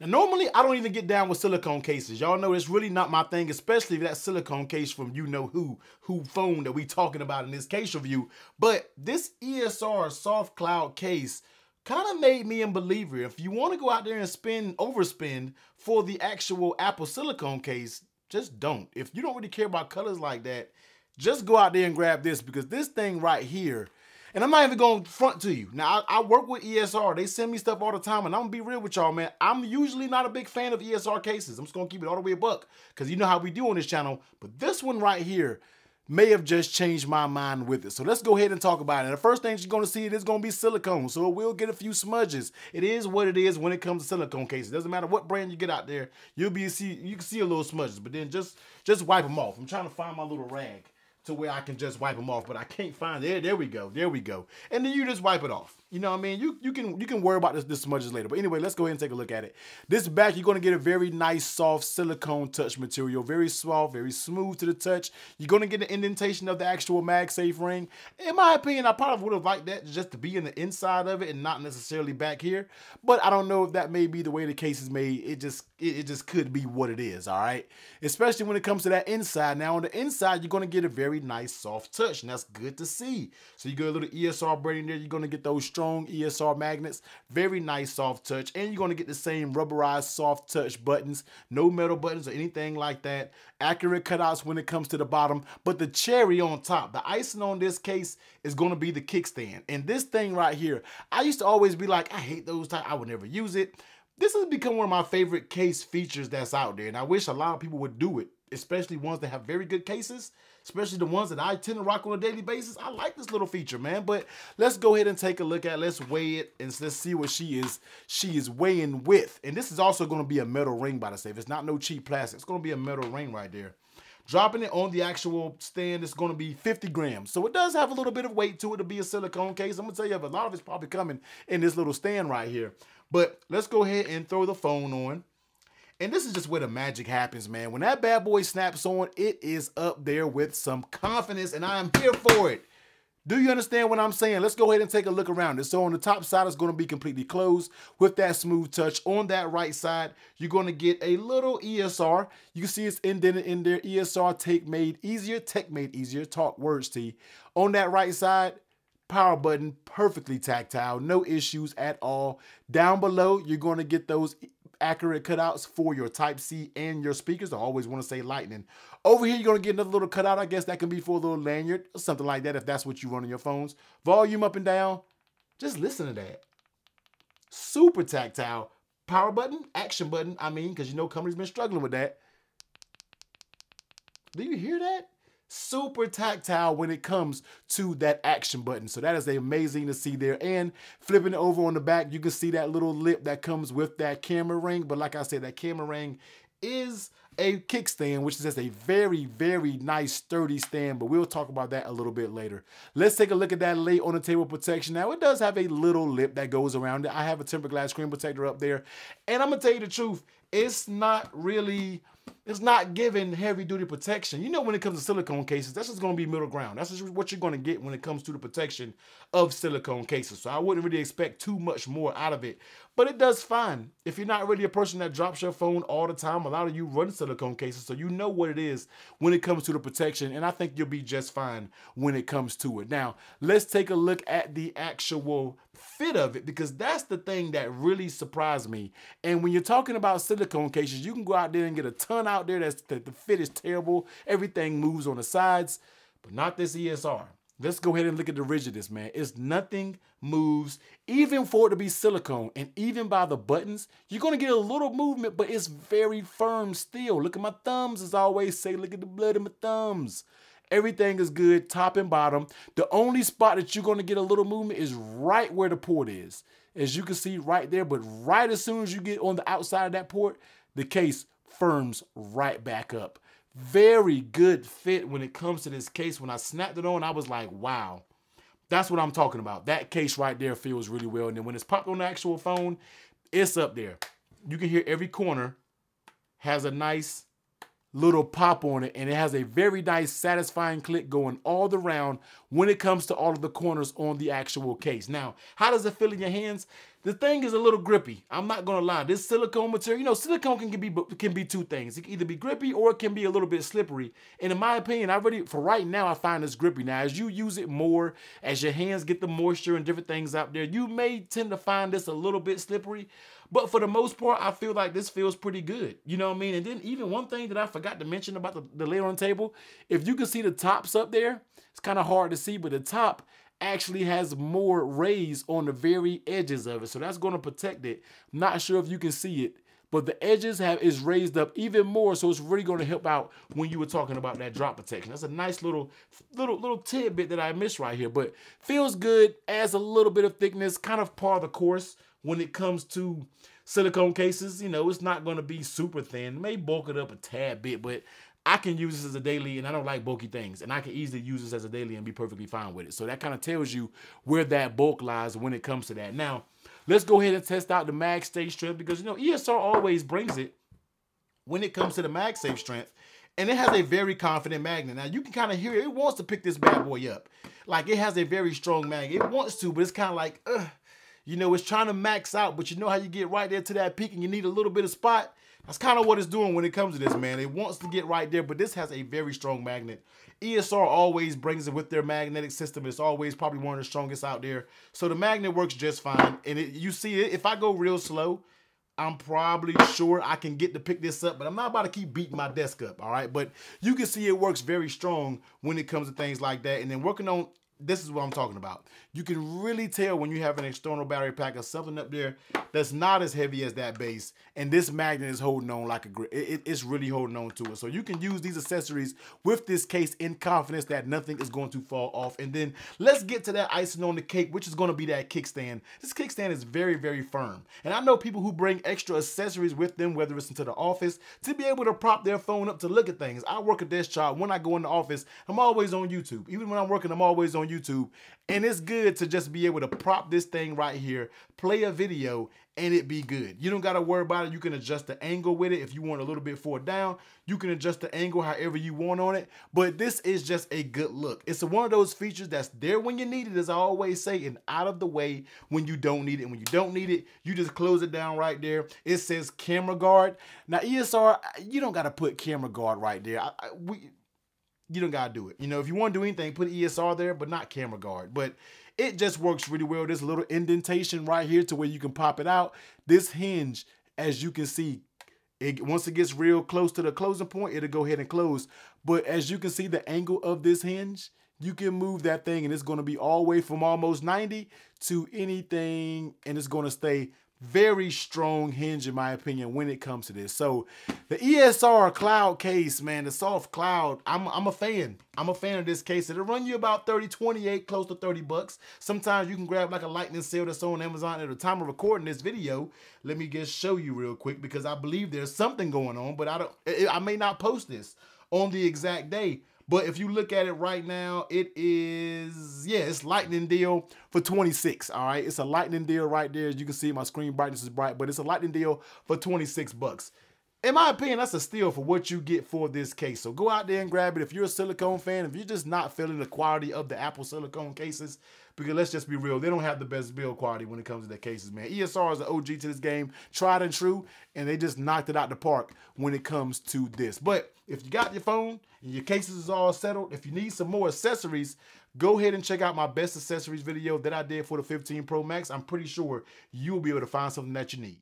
Now, normally I don't even get down with silicone cases. Y'all know it's really not my thing, especially that silicone case from you know who, who phone that we talking about in this case review. But this ESR soft cloud case kind of made me a believer. If you want to go out there and spend, overspend for the actual Apple silicone case, just don't. If you don't really care about colors like that, just go out there and grab this because this thing right here and I'm not even going to front to you. Now, I, I, work with ESR. They send me stuff all the time, and I'm going to be real with y'all, man. I'm usually not a big fan of ESR cases. I'm just going to keep it all the way a buck because you know how we do on this channel. But this one right here may have just changed my mind with it. So let's go ahead and talk about it. And the first thing you're going to see it is going to be silicone. So it will get a few smudges. It is what it is when it comes to silicone cases. Doesn't matter what brand you get out there. You'll be see you can see a little smudges, but then just just wipe them off. I'm trying to find my little rag to where I can just wipe them off, but I can't find it. There we go. There we go. And then you just wipe it off. You know what I mean? You you can you can worry about this, this smudges later. But anyway, let's go ahead and take a look at it. This back, you're going to get a very nice, soft silicone touch material. Very soft, very smooth to the touch. You're going to get an indentation of the actual MagSafe ring. In my opinion, I probably would have liked that just to be in the inside of it and not necessarily back here. But I don't know if that may be the way the case is made. It just it, it just could be what it is, all right? Especially when it comes to that inside. Now, on the inside, you're going to get a very nice, soft touch, and that's good to see. So you get a little ESR braiding there. You're going to get those strong ESR magnets. Very nice soft touch. And you're going to get the same rubberized soft touch buttons. No metal buttons or anything like that. Accurate cutouts when it comes to the bottom. But the cherry on top, the icing on this case is going to be the kickstand. And this thing right here, I used to always be like, I hate those type. I would never use it. This has become one of my favorite case features that's out there. And I wish a lot of people would do it, especially ones that have very good cases especially the ones that I tend to rock on a daily basis. I like this little feature, man. But let's go ahead and take a look at it. Let's weigh it and let's see what she is she is weighing with. And this is also going to be a metal ring by the safe. It's not no cheap plastic. It's going to be a metal ring right there. Dropping it on the actual stand it's going to be 50 grams. So it does have a little bit of weight to it to be a silicone case. I'm going to tell you, a lot of it's probably coming in this little stand right here. But let's go ahead and throw the phone on. And this is just where the magic happens, man. When that bad boy snaps on, it is up there with some confidence, and I am here for it. Do you understand what I'm saying? Let's go ahead and take a look around it. So on the top side, it's going to be completely closed with that smooth touch. On that right side, you're going to get a little ESR. You can see it's indented in there. ESR take made easier, tech made easier. Talk words T. On that right side, power button, perfectly tactile, no issues at all. Down below, you're going to get those accurate cutouts for your Type C and your speakers. I always want to say Lightning. Over here, you're going to get another little cutout. I guess that can be for a little lanyard or something like that if that's what you run on your phones. Volume up and down. Just listen to that. Super tactile. Power button, action button, I mean, because you know company's been struggling with that. Do you hear that? Super tactile when it comes to that action button. So that is amazing to see there. And flipping it over on the back, you can see that little lip that comes with that camera ring. But like I said, that camera ring is a kickstand, which is just a very, very nice sturdy stand, but we'll talk about that a little bit later. Let's take a look at that lay on the table protection. Now, it does have a little lip that goes around it. I have a tempered glass screen protector up there, and I'm gonna tell you the truth, it's not really it's not giving heavy duty protection. You know, when it comes to silicone cases, that's just going to be middle ground. That's just what you're going to get when it comes to the protection of silicone cases. So I wouldn't really expect too much more out of it. But it does fine. If you're not really a person that drops your phone all the time, a lot of you run silicone cases, so you know what it is when it comes to the protection. And I think you'll be just fine when it comes to it. Now, let's take a look at the actual fit of it because that's the thing that really surprised me. And when you're talking about silicone cases, you can go out there and get a ton out there that's that the fit is terrible. Everything moves on the sides, but not this ESR. Let's go ahead and look at the rigidness, man. It's nothing moves, even for it to be silicone, and even by the buttons, you're gonna get a little movement, but it's very firm still. Look at my thumbs, as I always say, look at the blood in my thumbs. Everything is good, top and bottom. The only spot that you're gonna get a little movement is right where the port is. As you can see right there, but right as soon as you get on the outside of that port, the case firms right back up. Very good fit when it comes to this case. When I snapped it on, I was like, wow. That's what I'm talking about. That case right there feels really well. And then when it's popped on the actual phone, it's up there. You can hear every corner has a nice little pop on it and it has a very nice satisfying click going all the round when it comes to all of the corners on the actual case. Now, how does it feel in your hands? The thing is a little grippy. I'm not gonna lie. This silicone material, you know, silicone can be can be two things. It can either be grippy or it can be a little bit slippery. And in my opinion, I really, for right now, I find this grippy. Now, as you use it more, as your hands get the moisture and different things out there, you may tend to find this a little bit slippery. But for the most part, I feel like this feels pretty good. You know what I mean? And then even one thing that I forgot to mention about the, the layer on table, if you can see the tops up there, it's kind of hard to see, but the top actually has more rays on the very edges of it. So that's going to protect it. Not sure if you can see it, but the edges have is raised up even more. So it's really going to help out when you were talking about that drop protection. That's a nice little, little, little tidbit that I missed right here, but feels good, adds a little bit of thickness, kind of par the course when it comes to silicone cases. You know, it's not going to be super thin. It may bulk it up a tad bit, but I can use this as a daily and I don't like bulky things. And I can easily use this as a daily and be perfectly fine with it. So that kind of tells you where that bulk lies when it comes to that. Now, let's go ahead and test out the MagSafe strength because, you know, ESR always brings it when it comes to the MagSafe strength. And it has a very confident magnet. Now, you can kind of hear it. It wants to pick this bad boy up. Like, it has a very strong magnet. It wants to, but it's kind of like, ugh. You know, it's trying to max out, but you know how you get right there to that peak and you need a little bit of spot? That's kind of what it's doing when it comes to this, man. It wants to get right there, but this has a very strong magnet. ESR always brings it with their magnetic system. It's always probably one of the strongest out there. So the magnet works just fine. And it, you see it, if I go real slow, I'm probably sure I can get to pick this up, but I'm not about to keep beating my desk up, all right? But you can see it works very strong when it comes to things like that. And then working on this is what I'm talking about. You can really tell when you have an external battery pack or something up there that's not as heavy as that base, and this magnet is holding on like a grip. It, it's really holding on to it. So you can use these accessories with this case in confidence that nothing is going to fall off. And then let's get to that icing on the cake, which is going to be that kickstand. This kickstand is very, very firm. And I know people who bring extra accessories with them, whether it's into the office, to be able to prop their phone up to look at things. I work a desk job. When I go in the office, I'm always on YouTube. Even when I'm working, I'm always on YouTube. And it's good to just be able to prop this thing right here, play a video, and it be good. You don't got to worry about it. You can adjust the angle with it. If you want a little bit forward down, you can adjust the angle however you want on it. But this is just a good look. It's one of those features that's there when you need it, as I always say, and out of the way when you don't need it. And when you don't need it, you just close it down right there. It says camera guard. Now, ESR, you don't got to put camera guard right there. I, I, we you don't gotta do it. You know, if you want to do anything, put ESR there, but not camera guard. But it just works really well. There's a little indentation right here to where you can pop it out. This hinge, as you can see, it once it gets real close to the closing point, it'll go ahead and close. But as you can see, the angle of this hinge, you can move that thing and it's going to be all the way from almost 90 to anything and it's going to stay very strong hinge in my opinion when it comes to this. So the ESR cloud case, man, the soft cloud, I'm, I'm a fan. I'm a fan of this case. It'll run you about 30, 28, close to 30 bucks. Sometimes you can grab like a lightning sale that's on Amazon at the time of recording this video. Let me just show you real quick because I believe there's something going on, but I don't, I may not post this on the exact day. But if you look at it right now, it is, yeah, it's lightning deal for 26, all right? It's a lightning deal right there. As you can see, my screen brightness is bright, but it's a lightning deal for 26 bucks. In my opinion, that's a steal for what you get for this case. So go out there and grab it. If you're a silicone fan, if you're just not feeling the quality of the Apple silicone cases, because let's just be real, they don't have the best build quality when it comes to their cases, man. ESR is the OG to this game, tried and true, and they just knocked it out the park when it comes to this. But if you got your phone and your cases is all settled, if you need some more accessories, go ahead and check out my best accessories video that I did for the 15 Pro Max. I'm pretty sure you will be able to find something that you need.